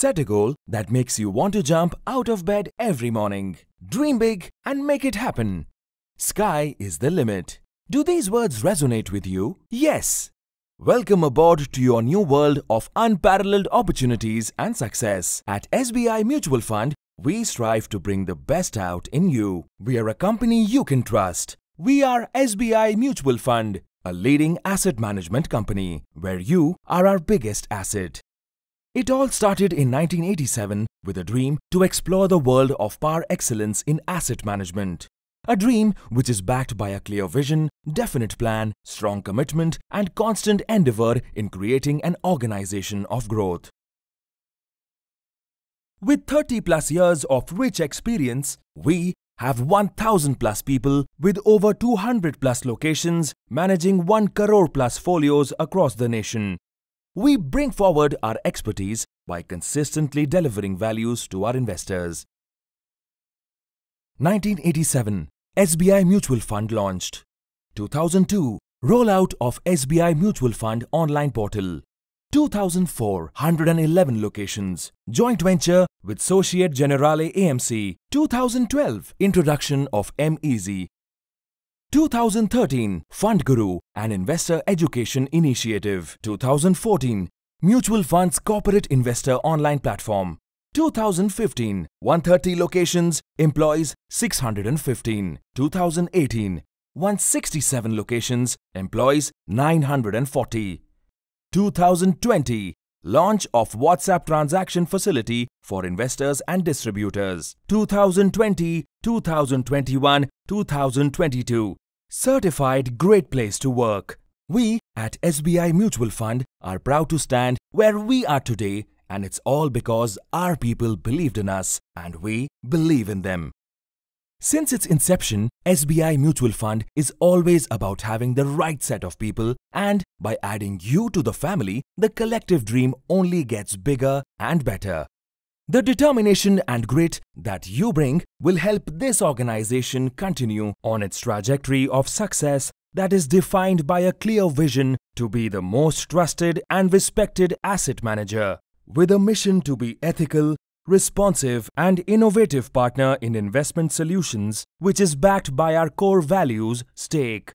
Set a goal that makes you want to jump out of bed every morning. Dream big and make it happen. Sky is the limit. Do these words resonate with you? Yes. Welcome aboard to your new world of unparalleled opportunities and success. At SBI Mutual Fund, we strive to bring the best out in you. We are a company you can trust. We are SBI Mutual Fund, a leading asset management company where you are our biggest asset. It all started in 1987 with a dream to explore the world of par excellence in asset management. A dream which is backed by a clear vision, definite plan, strong commitment, and constant endeavor in creating an organization of growth. With 30 plus years of rich experience, we have 1000 plus people with over 200 plus locations managing 1 crore plus folios across the nation. We bring forward our expertise by consistently delivering values to our investors. 1987 SBI Mutual Fund launched. 2002 Rollout of SBI Mutual Fund online portal. 2004 111 locations. Joint venture with Societe Generale AMC. 2012 Introduction of MEZ 2013 Fund Guru an Investor Education Initiative. 2014 Mutual Funds Corporate Investor Online Platform. 2015 130 locations employs 615 2018 167 locations employs 940 2020 Launch of WhatsApp transaction facility for investors and distributors. 2020, 2021, 2022. Certified Great Place to Work. We at SBI Mutual Fund are proud to stand where we are today and it's all because our people believed in us and we believe in them. Since its inception, SBI Mutual Fund is always about having the right set of people and by adding you to the family, the collective dream only gets bigger and better. The determination and grit that you bring will help this organization continue on its trajectory of success that is defined by a clear vision to be the most trusted and respected asset manager with a mission to be ethical, responsive and innovative partner in investment solutions which is backed by our core values stake.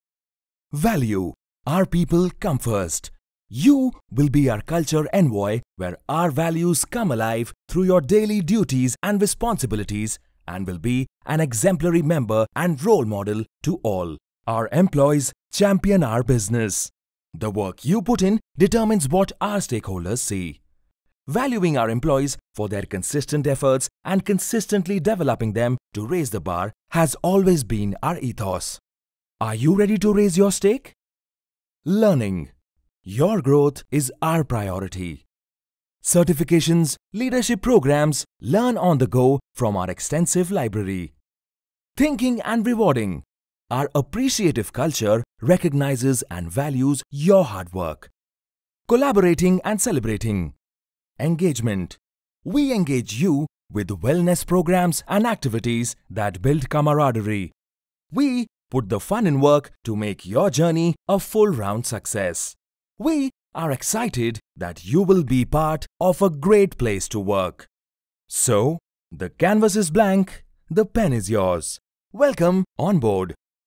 Value. Our people come first. You will be our culture envoy where our values come alive through your daily duties and responsibilities and will be an exemplary member and role model to all. Our employees champion our business. The work you put in determines what our stakeholders see. Valuing our employees for their consistent efforts and consistently developing them to raise the bar has always been our ethos. Are you ready to raise your stake? Learning. Your growth is our priority. Certifications, leadership programs, learn on the go from our extensive library. Thinking and rewarding. Our appreciative culture recognizes and values your hard work. Collaborating and celebrating. Engagement. We engage you with wellness programs and activities that build camaraderie. We put the fun in work to make your journey a full round success. We are excited that you will be part of a great place to work. So, the canvas is blank, the pen is yours. Welcome on board.